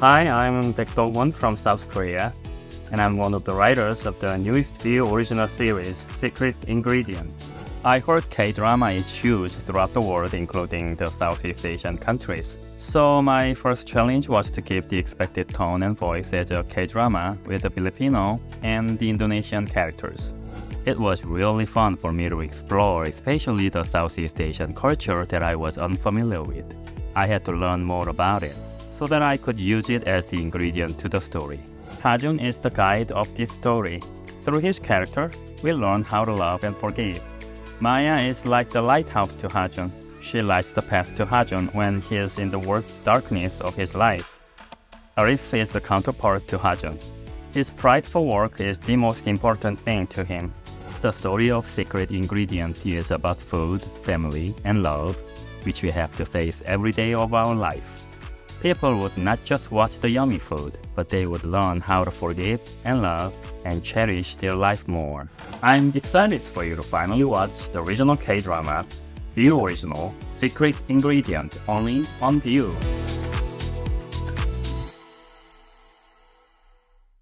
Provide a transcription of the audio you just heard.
Hi, I'm Baek Dong-hoon from South Korea, and I'm one of the writers of the newest Viu original series, Secret Ingredient. I heard K-drama is huge throughout the world, including the Southeast Asian countries. So my first challenge was to keep the expected tone and voice as a K-drama with the Filipino and the Indonesian characters. It was really fun for me to explore, especially the Southeast Asian culture that I was unfamiliar with. I had to learn more about it so that I could use it as the ingredient to the story. Ha-Joon is the guide of this story. Through his character, we learn how to love and forgive. Maya is like the lighthouse to Ha-Joon. She lights the path to Ha-Joon when he is in the worst darkness of his life. Arif is the counterpart to Ha-Joon. His pride for work is the most important thing to him. The story of Secret Ingredient is about food, family, and love, which we have to face every day of our life. People would not just watch the yummy food, but they would learn how to forgive and love and cherish their life more. I'm excited for you to finally watch the original K-drama, Viu Original, Secret Ingredient, only on Viu.